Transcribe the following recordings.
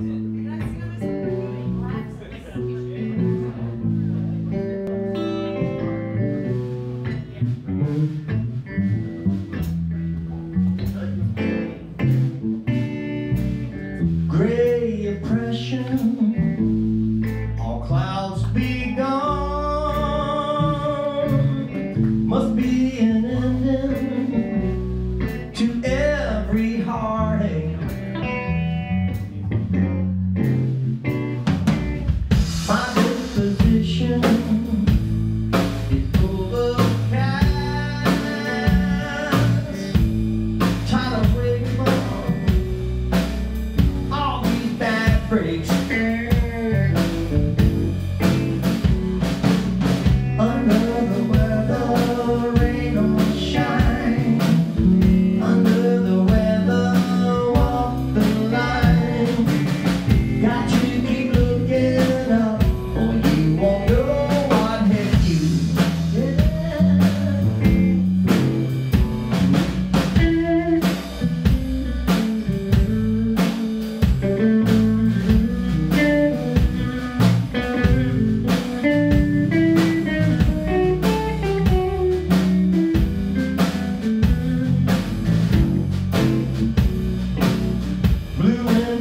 Mm-hmm.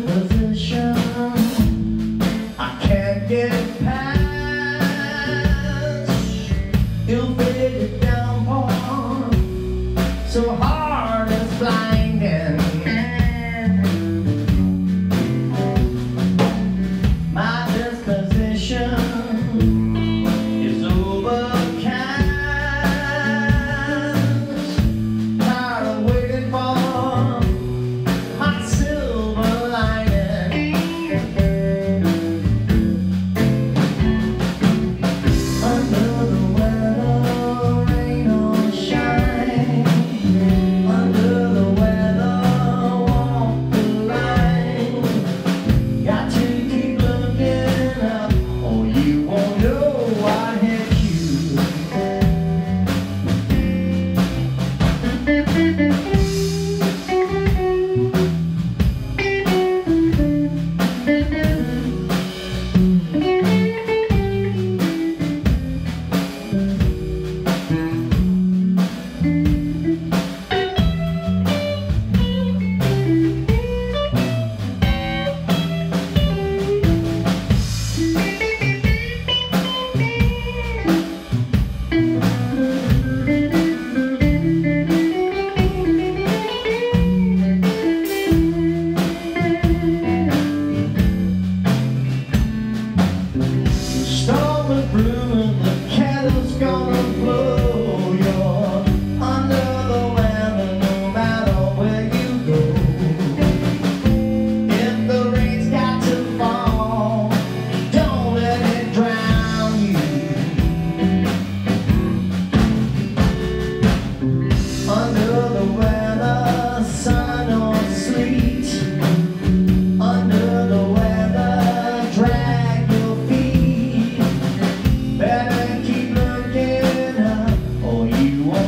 position. I can't get past it down So hard it's blinding.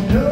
know.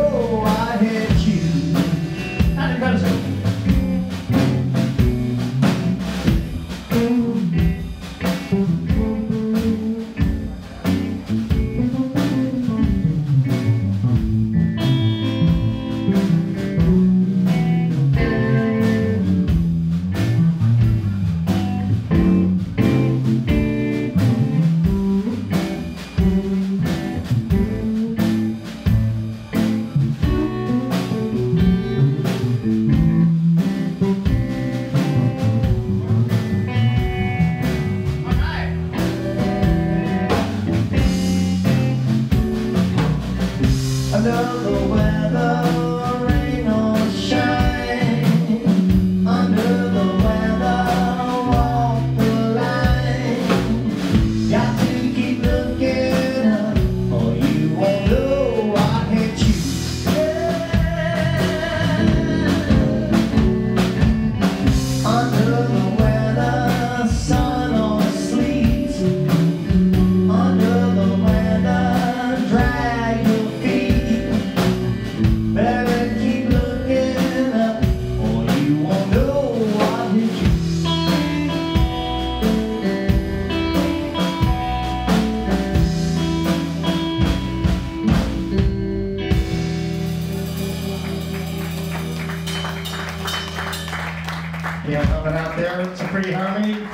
You know, helping out there. It's a pretty harmony.